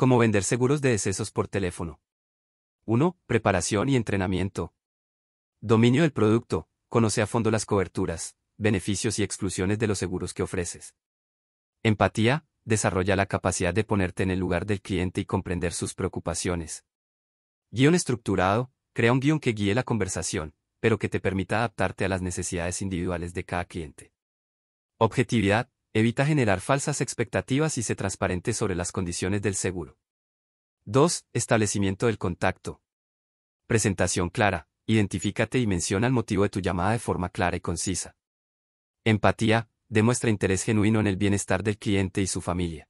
Cómo vender seguros de decesos por teléfono. 1. Preparación y entrenamiento. Dominio del producto. Conoce a fondo las coberturas, beneficios y exclusiones de los seguros que ofreces. Empatía. Desarrolla la capacidad de ponerte en el lugar del cliente y comprender sus preocupaciones. Guión estructurado. Crea un guion que guíe la conversación, pero que te permita adaptarte a las necesidades individuales de cada cliente. Objetividad. Evita generar falsas expectativas y sé transparente sobre las condiciones del seguro. 2. Establecimiento del contacto. Presentación clara. Identifícate y menciona el motivo de tu llamada de forma clara y concisa. Empatía. Demuestra interés genuino en el bienestar del cliente y su familia.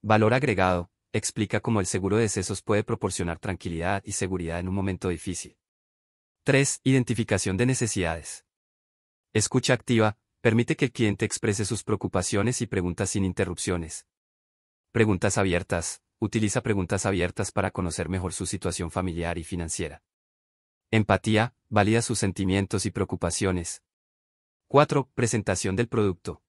Valor agregado. Explica cómo el seguro de decesos puede proporcionar tranquilidad y seguridad en un momento difícil. 3. Identificación de necesidades. Escucha activa. Permite que el cliente exprese sus preocupaciones y preguntas sin interrupciones. Preguntas abiertas. Utiliza preguntas abiertas para conocer mejor su situación familiar y financiera. Empatía, valida sus sentimientos y preocupaciones. 4. Presentación del producto.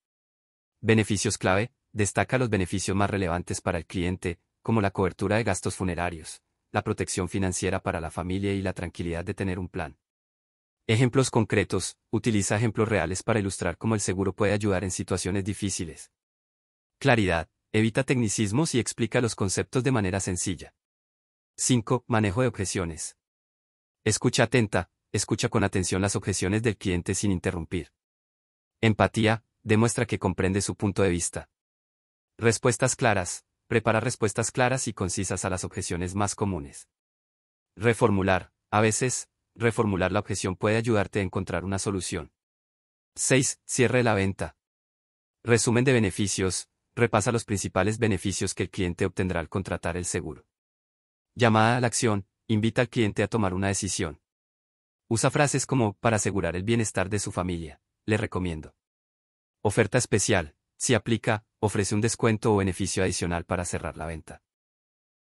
Beneficios clave, destaca los beneficios más relevantes para el cliente, como la cobertura de gastos funerarios, la protección financiera para la familia y la tranquilidad de tener un plan. Ejemplos concretos, utiliza ejemplos reales para ilustrar cómo el seguro puede ayudar en situaciones difíciles. Claridad, Evita tecnicismos y explica los conceptos de manera sencilla. 5. Manejo de objeciones. Escucha atenta, escucha con atención las objeciones del cliente sin interrumpir. Empatía, demuestra que comprende su punto de vista. Respuestas claras, prepara respuestas claras y concisas a las objeciones más comunes. Reformular, a veces, reformular la objeción puede ayudarte a encontrar una solución. 6. Cierre la venta. Resumen de beneficios, repasa los principales beneficios que el cliente obtendrá al contratar el seguro. Llamada a la acción, invita al cliente a tomar una decisión. Usa frases como para asegurar el bienestar de su familia, le recomiendo. Oferta especial, si aplica, ofrece un descuento o beneficio adicional para cerrar la venta.